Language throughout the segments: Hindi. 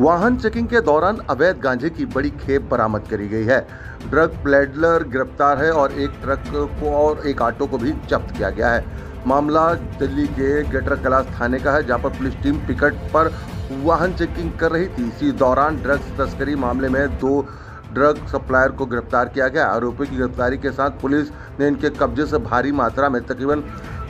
वाहन चेकिंग के दौरान अवैध गांजे की बड़ी खेप बरामद करी गई है। ड्रग प्लेडलर गिरफ़्तार है और एक ट्रक को और एक ऑटो को भी जब्त किया गया है। मामला दिल्ली के ग्रेटर कैलाश थाने का है, जहाँ पर पुलिस टीम पिकट पर वाहन चेकिंग कर रही थी। इसी दौरान ड्रग्स तस्करी मामले में दो ड्रग सप्लायर को गिरफ़्तार किया गया। आरोपी की गिरफ्तारी के साथ पुलिस ने इनके कब्जे से भारी मात्रा में तकरीबन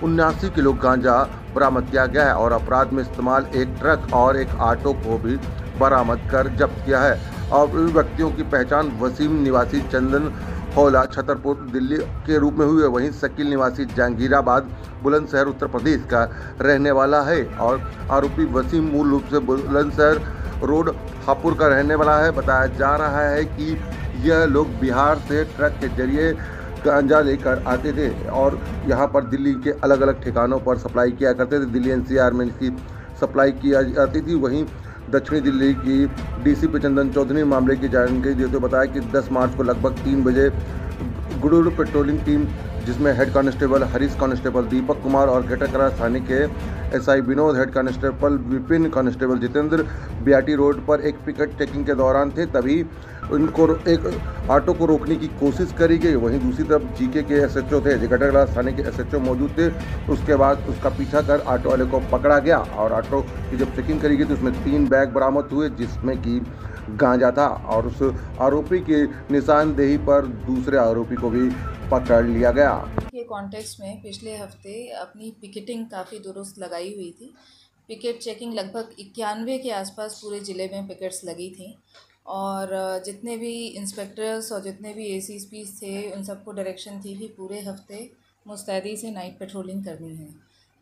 उन्यासी किलो गांजा बरामद किया गया है और अपराध में इस्तेमाल एक ट्रक और एक ऑटो को भी बरामद कर जब्त किया है। इन व्यक्तियों की पहचान वसीम निवासी चंदन हौला, छतरपुर, दिल्ली के रूप में हुई है। वहीं शकील निवासी जहांगीराबाद, बुलंदशहर, उत्तर प्रदेश का रहने वाला है। और आरोपी वसीम मूल रूप से बुलंदशहर रोड हापुर का रहने वाला है। बताया जा रहा है कि यह लोग बिहार से ट्रक के ज़रिए गांजा लेकर आते थे और यहाँ पर दिल्ली के अलग अलग ठिकानों पर सप्लाई किया करते थे। दिल्ली एनसीआर में इसकी सप्लाई किया जाती थी। वहीं दक्षिणी दिल्ली की डीसीपी चंदन चौधरी मामले की जानकारी देते हुए बताया कि 10 मार्च को लगभग तीन बजे गुडूर पेट्रोलिंग टीम, जिसमें head constable Harish constable, Deepak Kumar और घटकरा थाने के SI Vinod, head constable Vipin constable, Jitendra बियाटी road पर एक पिकट चेकिंग के दौरान थे। तभी उनको एक ऑटो को रोकने की कोशिश करी गई। वहीं दूसरी तरफ़ जीके के एसएचओ थे ग्रेटर थाने के एसएचओ मौजूद थे। उसके बाद उसका पीछा कर ऑटो वाले को पकड़ा गया और ऑटो की जब चेकिंग करी गई तो उसमें तीन बैग बरामद हुए, जिसमें कि गांजा था और उस आरोपी के निशानदेही पर दूसरे आरोपी को भी पकड़ लिया गया। के कॉन्टेक्स्ट में पिछले हफ़्ते अपनी पिकेटिंग काफ़ी दुरुस्त लगाई हुई थी। पिकेट चेकिंग लगभग इक्यानवे के आसपास पूरे ज़िले में पिकेट्स लगी थी। और जितने भी इंस्पेक्टर्स और जितने भी ए सी थे, उन सबको डायरेक्शन थी कि पूरे हफ़्ते मुस्तैदी से नाइट पेट्रोलिंग करनी है।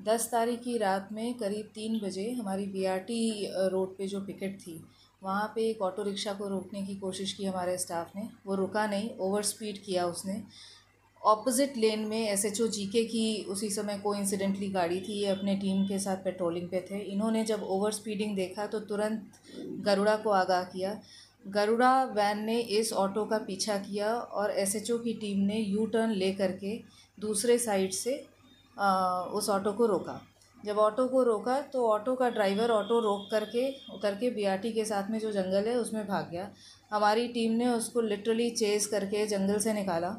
दस तारीख की रात में करीब तीन बजे हमारी बीआरटी रोड पे जो पिकेट थी, वहाँ पे एक ऑटो रिक्शा को रोकने की कोशिश की हमारे स्टाफ ने। वो रुका नहीं ओवर स्पीड किया उसने। ऑपोजिट लेन में एस एच ओ जी के की उसी समय को इंसिडेंटली गाड़ी थी, ये अपने टीम के साथ पेट्रोलिंग पे थे। इन्होंने जब ओवर स्पीडिंग देखा तो तुरंत गरुड़ा को आगाह किया। गरुड़ा वैन ने इस ऑटो का पीछा किया और एस एच ओ की टीम ने यू टर्न ले करके दूसरे साइड से आ, उस ऑटो को रोका। जब ऑटो को रोका तो ऑटो का ड्राइवर ऑटो रोक करके उतर के बीआरटी के साथ में जो जंगल है उसमें भाग गया। हमारी टीम ने उसको लिटरली चेज़ करके जंगल से निकाला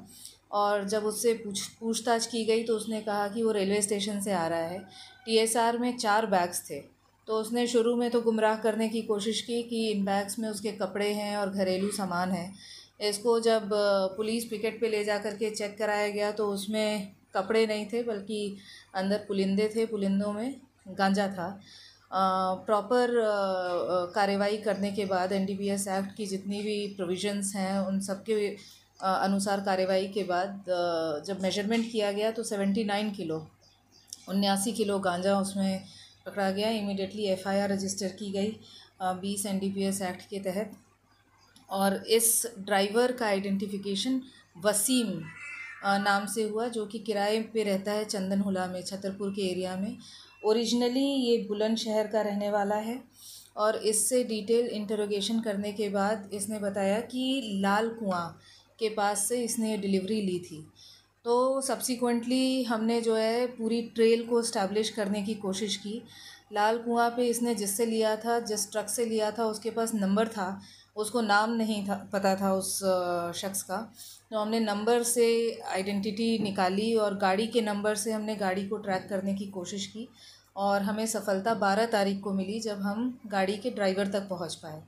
और जब उससे पूछ पूछताछ की गई तो उसने कहा कि वो रेलवे स्टेशन से आ रहा है। टीएसआर में चार बैग्स थे। तो उसने शुरू में तो गुमराह करने की कोशिश की कि इन बैग्स में उसके कपड़े हैं और घरेलू सामान है। इसको जब पुलिस पिकेट पे ले जा कर के चेक कराया गया तो उसमें कपड़े नहीं थे, बल्कि अंदर पुलिंदे थे, पुलिंदों में गांजा था। प्रॉपर कार्रवाई करने के बाद एनडीपीएस एक्ट की जितनी भी प्रोविजंस हैं, उन सब के अनुसार कार्रवाई के बाद जब मेज़रमेंट किया गया तो सेवेंटी नाइन किलो, उन्यासी किलो गांजा उसमें पकड़ा गया। इमीडिएटली एफआईआर रजिस्टर की गई बीस एनडीपीएस एक्ट के तहत। और इस ड्राइवर का आइडेंटिफिकेशन वसीम नाम से हुआ, जो कि किराए पे रहता है चंदन हुला में, छतरपुर के एरिया में। ओरिजिनली ये बुलंदशहर का रहने वाला है और इससे डिटेल इंटरोगेशन करने के बाद इसने बताया कि लाल कुआँ के पास से इसने डिलीवरी ली थी। तो सब्सिक्वेंटली हमने जो है पूरी ट्रेल को इस्टेब्लिश करने की कोशिश की। लाल कुआँ पे इसने जिससे लिया था, जिस ट्रक से लिया था, उसके पास नंबर था। उसको नाम नहीं था, पता था उस शख्स का। तो हमने नंबर से आइडेंटिटी निकाली और गाड़ी के नंबर से हमने गाड़ी को ट्रैक करने की कोशिश की और हमें सफलता बारह तारीख को मिली जब हम गाड़ी के ड्राइवर तक पहुँच पाए।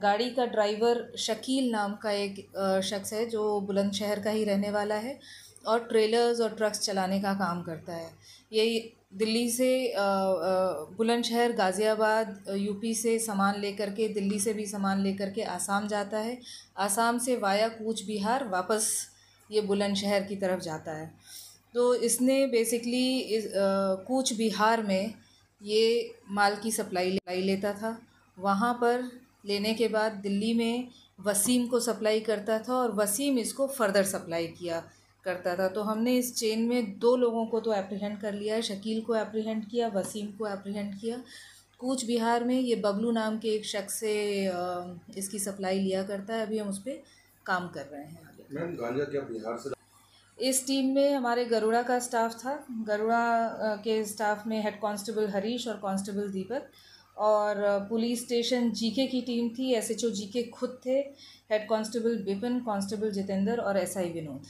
गाड़ी का ड्राइवर शकील नाम का एक शख्स है जो बुलंदशहर का ही रहने वाला है। और ट्रेलर्स और ट्रक्स चलाने का काम करता है। ये दिल्ली से बुलंदशहर, गाज़ियाबाद, यूपी से सामान लेकर के, दिल्ली से भी सामान लेकर के आसाम जाता है। आसाम से वाया कूच बिहार वापस ये बुलंदशहर की तरफ़ जाता है। तो इसने बेसिकली इस कूच बिहार में ये माल की सप्लाई लाई लेता था। वहाँ पर लेने के बाद दिल्ली में वसीम को सप्लाई करता था और वसीम इसको फ़र्दर सप्लाई किया। करता था। तो हमने इस चेन में दो लोगों को तो अप्रीहेंड कर लिया है शकील को अप्रीहेंड किया वसीम को अप्रीहेंड किया। कूच बिहार में ये बबलू नाम के एक शख्स से इसकी सप्लाई लिया करता है। अभी हम उस पर काम कर रहे हैं मैम गांजा क्या बिहार से इस टीम में हमारे गरुड़ा का स्टाफ था। गरुड़ा के स्टाफ में हेड कांस्टेबल हरीश और कांस्टेबल दीपक। और पुलिस स्टेशन जीके की टीम थी। एसएचओ जीके खुद थे। Head constable Vipin constable Jitendra और एसआई विनोद।